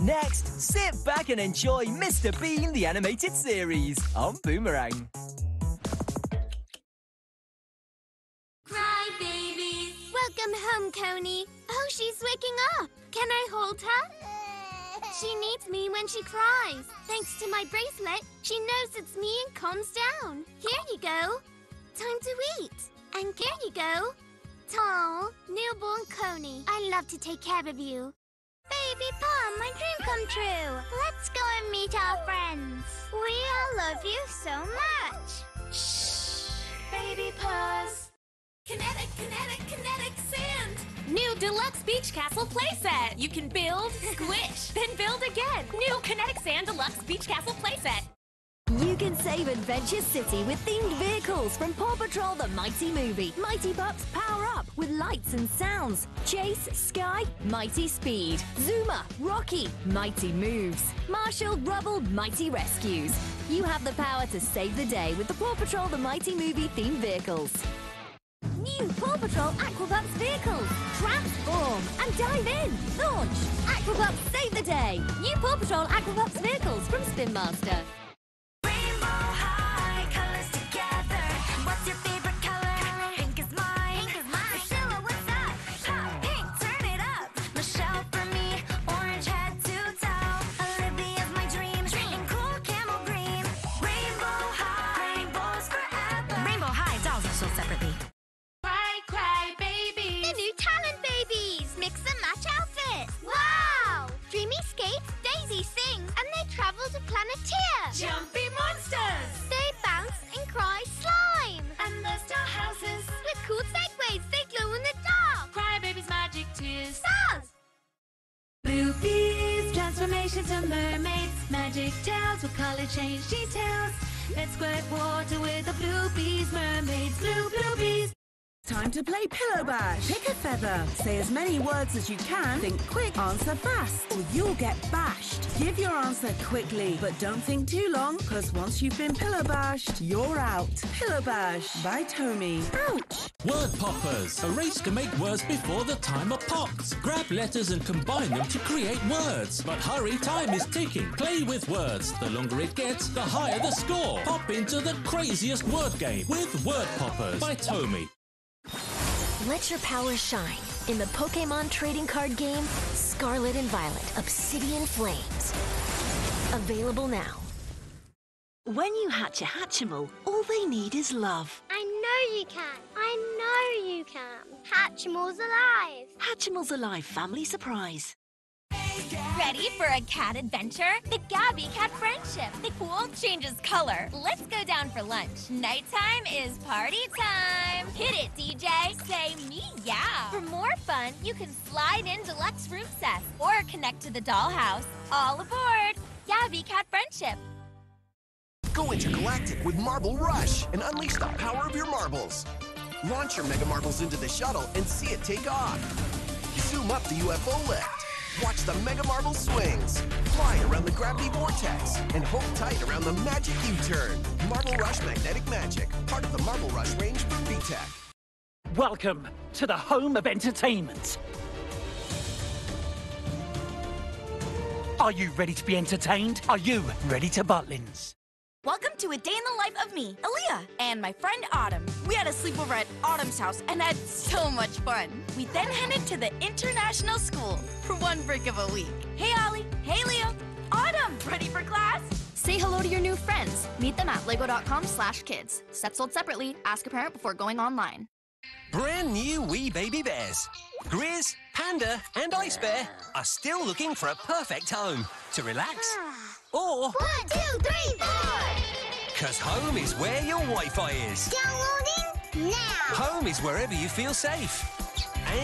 Next, sit back and enjoy Mr. Bean the Animated Series on Boomerang. Cry babies! Welcome home, Coney. Oh, she's waking up. Can I hold her? She needs me when she cries. Thanks to my bracelet, she knows it's me and calms down. Here you go. Time to eat. And here you go. Tall, newborn Coney. I love to take care of you. Baby Pom, my dream come true. Let's go and meet our friends. We all love you so much. Shh. Baby paws. Kinetic, kinetic, kinetic sand! New Deluxe Beach Castle playset! You can build, squish, then build again! New Kinetic Sand Deluxe Beach Castle playset! Save Adventure City with themed vehicles from Paw Patrol the Mighty Movie. Mighty Pups power up with lights and sounds. Chase, Sky, Mighty Speed. Zuma, Rocky, Mighty Moves. Marshall, Rubble, Mighty Rescues. You have the power to save the day with the Paw Patrol the Mighty Movie themed vehicles. New Paw Patrol Aquapups vehicles. Transform and dive in. Launch. Aquapups save the day. New Paw Patrol Aquapups vehicles from Spin Master. Transformation to mermaids, magic tales with color change details. Let's squirt water with the bloopies, mermaids, blue bloopies. Time to play Pillow Bash. Pick a feather. Say as many words as you can. Think quick, answer fast, or you'll get bashed. Give your answer quickly, but don't think too long, because once you've been pillow bashed, you're out. Pillow Bash by Tomy. Ouch! Word poppers, a race to make words before the timer pops. Grab letters and combine them to create words. But hurry, time is ticking. Play with words. The longer it gets, the higher the score. Pop into the craziest word game with Word Poppers by Tomy. Let your power shine in the Pokemon trading card game Scarlet and Violet Obsidian Flames. Available now. When you hatch a Hatchimal, all they need is love. I know you can! I know you can! Hatchimals alive! Hatchimal's Alive family surprise. Ready for a cat adventure? The Gabby Cat Friendship. The pool changes color. Let's go down for lunch. Nighttime is party time. Hit it, DJ. Say me yeah. For more fun, you can slide in deluxe room sets or connect to the dollhouse. All aboard. Gabby Cat Friendship. Go intergalactic with Marble Rush and unleash the power of your marbles. Launch your Mega Marbles into the shuttle and see it take off. Zoom up the UFO lift. Watch the Mega Marble swings. Fly around the gravity vortex and hold tight around the magic U-turn. Marble Rush Magnetic Magic, part of the Marble Rush range from VTech. Welcome to the home of entertainment. Are you ready to be entertained? Are you ready to Butlins? Welcome to a day in the life of me, Aaliyah, and my friend Autumn. We had a sleepover at Autumn's house and had so much fun. We then headed to the international school for one break of a week. Hey, Ollie. Hey, Leo. Autumn, ready for class? Say hello to your new friends. Meet them at lego.com slash kids. Sets sold separately. Ask a parent before going online. Brand new wee baby bears. Grizz, Panda, and Ice Bear are still looking for a perfect home to relax. Or, One, two, three, four! because home is where your Wi Fi is. Downloading now! Home is wherever you feel safe.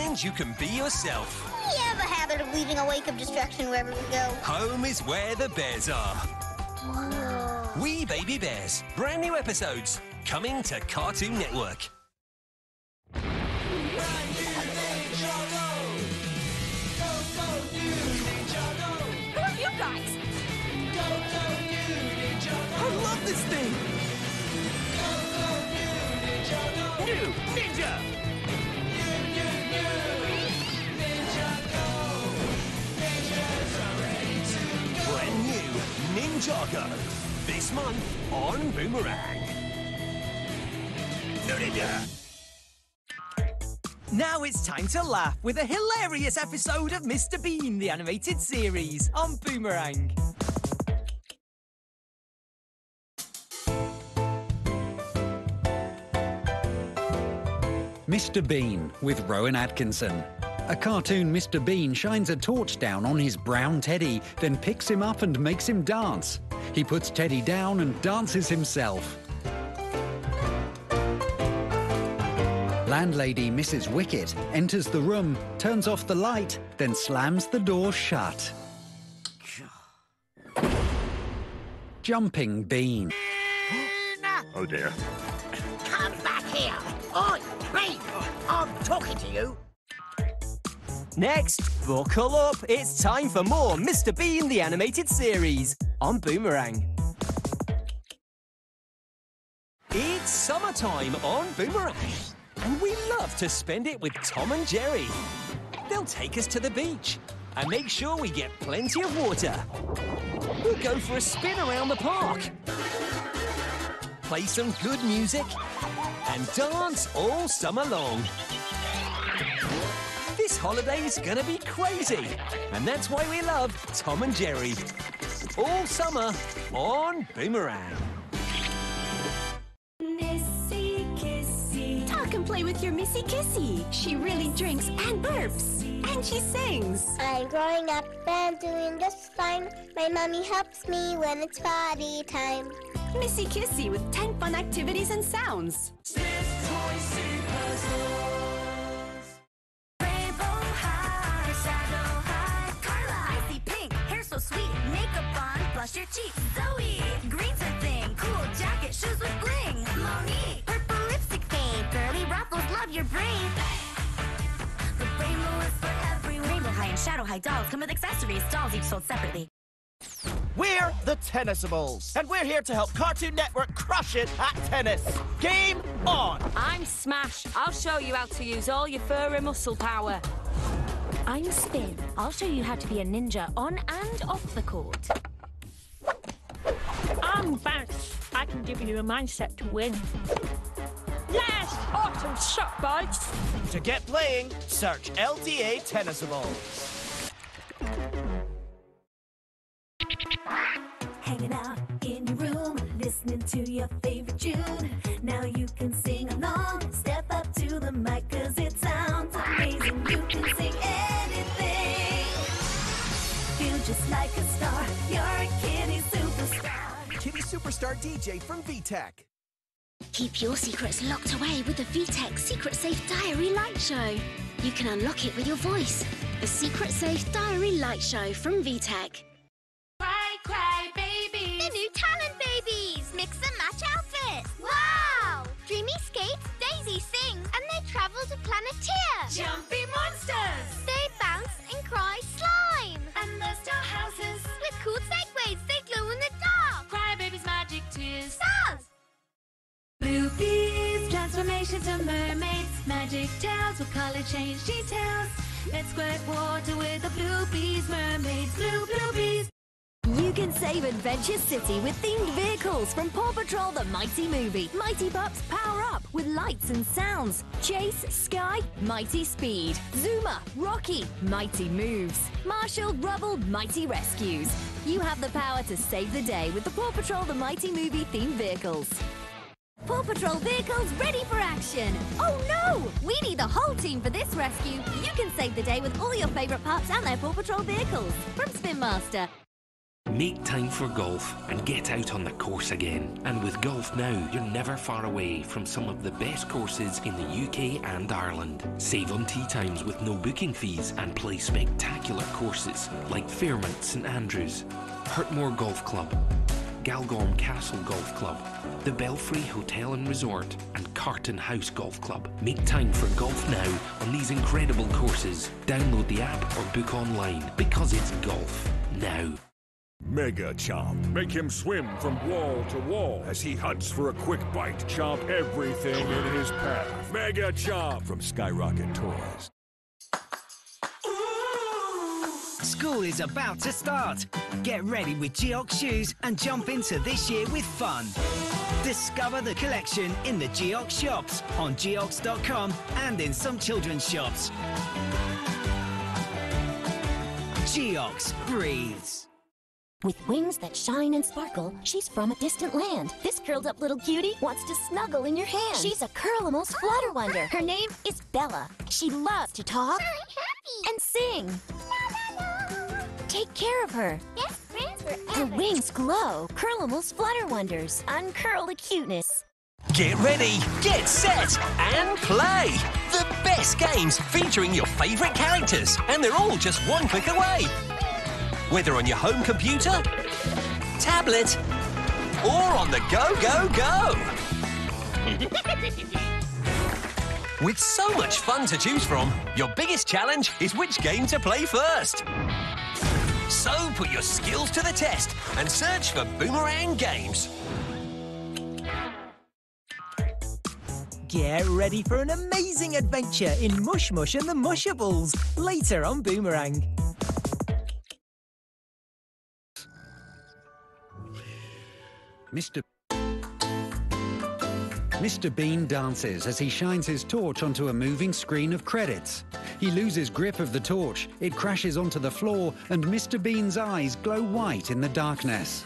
And you can be yourself. We have a habit of leaving a wake of destruction wherever we go. Home is where the bears are. Whoa. Wee Baby Bears. Brand new episodes coming to Cartoon Network. Ninjago. This month on Boomerang. Now it's time to laugh with a hilarious episode of Mr. Bean, the animated series, on Boomerang. Mr. Bean with Rowan Atkinson. A cartoon Mr. Bean shines a torch down on his brown teddy, then picks him up and makes him dance. He puts Teddy down and dances himself. Landlady Mrs. Wicket enters the room, turns off the light, then slams the door shut. Jumping Bean. Oh dear. Come back here! Oi, Bean! I'm talking to you! Next, buckle up. It's time for more Mr. Bean, the animated series, on Boomerang. It's summertime on Boomerang, and we love to spend it with Tom and Jerry. They'll take us to the beach and make sure we get plenty of water. We'll go for a spin around the park, play some good music, and dance all summer long. This holiday's gonna be crazy, and that's why we love Tom and Jerry. All summer on Boomerang. Missy Kissy. Talk and play with your Missy Kissy. She really drinks and burps. And she sings. I'm growing up and doing just fine. My mommy helps me when it's party time. Missy Kissy with 10 fun activities and sounds. Rainbow on, your cheeks. Zoe, green's her thing. Cool jacket, shoes with bling. Monique, purple lipstick fade. Girly ruffles, love your brain. The rainbow is for everyone. Rainbow high and shadow high dolls come with accessories. Dolls each sold separately. We're the Tennisables, and we're here to help Cartoon Network crush it at tennis. Game on! I'm Smash. I'll show you how to use all your fur and muscle power. I'm Spin. I'll show you how to be a ninja on and off the court. I'm Bounce. I can give you a mindset to win. Yes! Awesome shot, boys! To get playing, search LTA Tennisables. Hanging out in your room, listening to your favorite tune. Now you can sing along. Step up to the mic, cause it sounds amazing. You can sing anything. Feel just like a star. You're a kitty superstar. Kitty Superstar DJ from VTech. Keep your secrets locked away with the VTech Secret Safe Diary Light Show. You can unlock it with your voice. The Secret Safe Diary Light Show from VTech. Cry, cry, babies. The new Talent Babies! Mix and match outfits! Wow! Dreamy skates, Daisy sings, and they travel to Planeteer! Jumpy monsters. They bounce and cry slime! And the star houses. With cool to mermaids. Magic tales with color change details. Let's squirt water with the bloopies, mermaids, blue bloopies. You can save Adventure City with themed vehicles from Paw Patrol the Mighty Movie. Mighty Pups power up with lights and sounds. Chase, Sky, Mighty Speed. Zuma, Rocky, Mighty Moves. Marshall, Rubble, Mighty Rescues. You have the power to save the day with the Paw Patrol the Mighty Movie themed vehicles. Paw Patrol vehicles ready for action! Oh no! We need the whole team for this rescue. You can save the day with all your favourite pups and their Paw Patrol vehicles. From Spin Master. Make time for golf and get out on the course again. And with Golf Now, you're never far away from some of the best courses in the UK and Ireland. Save on tee times with no booking fees and play spectacular courses like Fairmont St Andrews, Hurtmore Golf Club, Galgorm Castle Golf Club, the Belfry Hotel and Resort, and Carton House Golf Club. Make time for golf now on these incredible courses. Download the app or book online because it's golf now. Mega Chomp. Make him swim from wall to wall as he hunts for a quick bite. Chomp everything in his path. Mega Chomp from Skyrocket Toys. School is about to start. Get ready with Geox shoes and jump into this year with fun. Discover the collection in the Geox shops on geox.com and in some children's shops. Geox breathes. With wings that shine and sparkle, she's from a distant land. This curled up little cutie wants to snuggle in your hand. She's a Curlimals Flutter Wonder. Her name is Bella. She loves to talk and sing. Take care of her. Yes, friends Her forever. wings glow. Curlimals Flutter Wonders. Uncurl the cuteness. Get ready, get set, and play! The best games featuring your favourite characters, and they're all just one click away. Whether on your home computer, tablet, or on the go, go, go. With so much fun to choose from, your biggest challenge is which game to play first. So put your skills to the test and search for Boomerang Games. Get ready for an amazing adventure in Mush Mush and the Mushables later on Boomerang. Mr. Mr. Bean dances as he shines his torch onto a moving screen of credits. He loses grip of the torch, it crashes onto the floor, and Mr. Bean's eyes glow white in the darkness.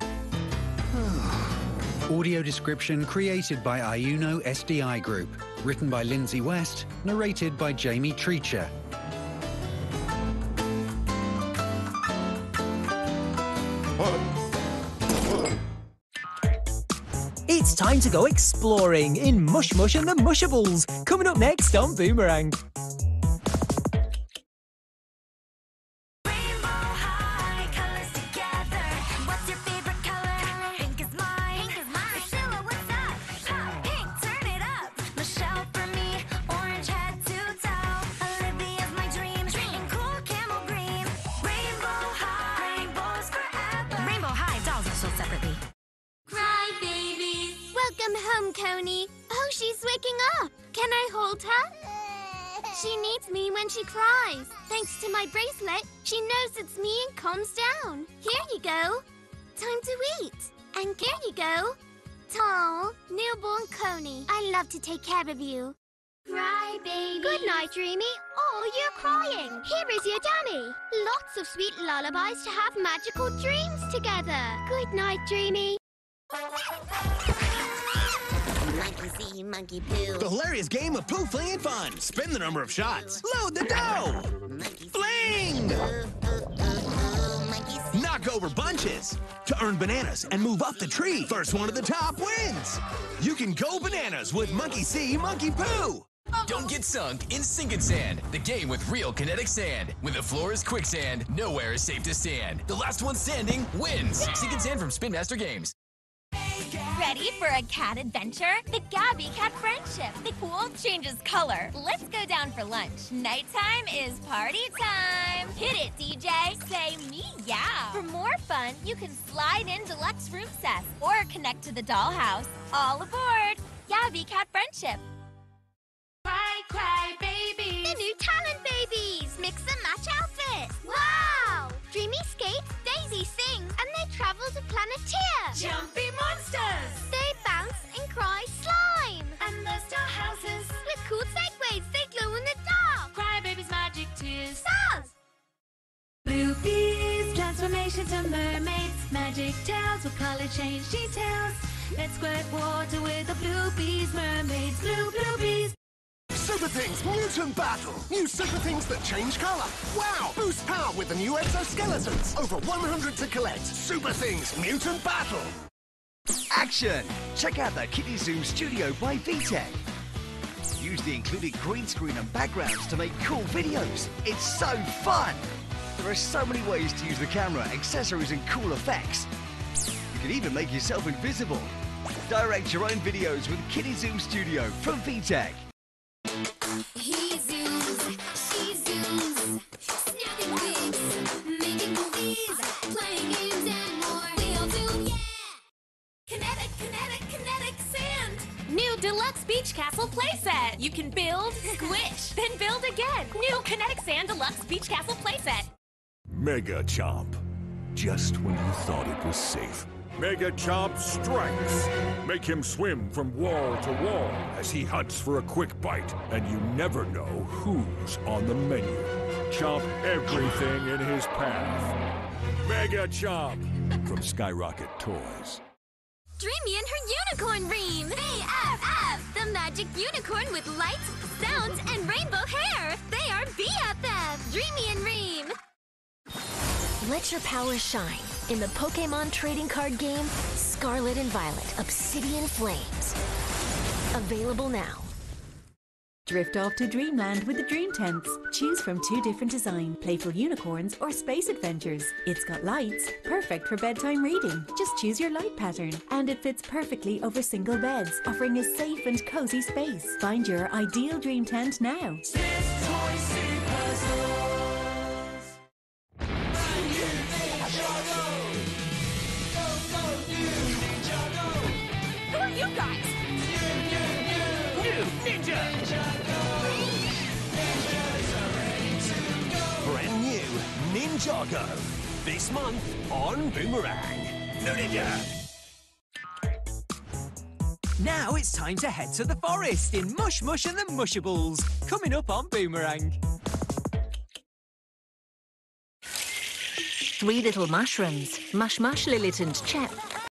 Audio description created by Iyuno SDI Group. Written by Lindsay West, narrated by Jamie Treacher. Time to go exploring in Mush Mush and the Mushables. Coming up next on Boomerang. Can I hold her? She needs me when she cries. Thanks to my bracelet, she knows it's me and calms down. Here you go. Time to eat. And here you go. Tall, newborn Coney. I love to take care of you. Cry, baby. Good night, Dreamy. Oh, you're crying. Here is your dummy. Lots of sweet lullabies to have magical dreams together. Good night, Dreamy. Monkey monkey poo. The hilarious game of poo fling and fun. Spin the number of shots. Load the dough. Fling! Knock over bunches. To earn bananas and move up the tree, first one to the top wins. You can go bananas with Monkey See, Monkey Poo. Don't get sunk in Sink and Sand, the game with real kinetic sand. When the floor is quicksand, nowhere is safe to stand. The last one standing wins. Sink and Sand from Spin Master Games. Ready for a cat adventure? The Gabby Cat Friendship. The pool changes color. Let's go down for lunch. Nighttime is party time. Hit it, DJ. Say meow. For more fun, you can slide in deluxe room sets or connect to the dollhouse. All aboard. Gabby Cat Friendship. Cry, cry, babies. The new talent babies. Mix and match outfits. Wow! Dreamy skates, Daisy sings, and they travel to Planeteer. Jumpy monsters. They bounce and cry slime. And the star houses. With cool segways, they glow in the dark. Cry babies, magic tears. Stars. Bloopies, transformations to mermaids. Magic tales with color change details. Let's squirt water with the bloopies, mermaids, blue bloopies. Super Things Mutant Battle! New Super Things that change color. Wow! Boost power with the new exoskeletons. Over 100 to collect. Super Things Mutant Battle. Action! Check out the Kitty Zoom Studio by VTech. Use the included green screen and backgrounds to make cool videos. It's so fun! There are so many ways to use the camera, accessories and cool effects. You can even make yourself invisible. Direct your own videos with Kitty Zoom Studio from VTech. Deluxe Deluxe Beach Castle playset. You can build, squish, then build again. New Kinetic Sand Deluxe Beach Castle playset. Mega Chomp. Just when you thought it was safe. Mega Chomp strikes. Make him swim from wall to wall as he hunts for a quick bite, and you never know who's on the menu. Chomp everything in his path. Mega Chomp from Skyrocket Toys. Dreamy and her unicorn ream! BFF! The magic unicorn with lights, sounds, and rainbow hair! They are BFF! Dreamy and Ream! Let your power shine in the Pokemon trading card game Scarlet and Violet Obsidian Flames. Available now. Drift off to dreamland with the Dream Tents. Choose from two different designs, playful unicorns or space adventures. It's got lights, perfect for bedtime reading. Just choose your light pattern. And it fits perfectly over single beds, offering a safe and cozy space. Find your ideal Dream Tent now. New Ninja! Brand new Ninjago. This month on Boomerang. Ninja! Now it's time to head to the forest in Mush Mush and the Mushables. Coming up on Boomerang. Three little mushrooms, Mush Mush, Lilith and Chep,